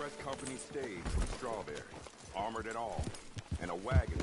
Express Company stage from Strawberry, armored at all, and a wagon.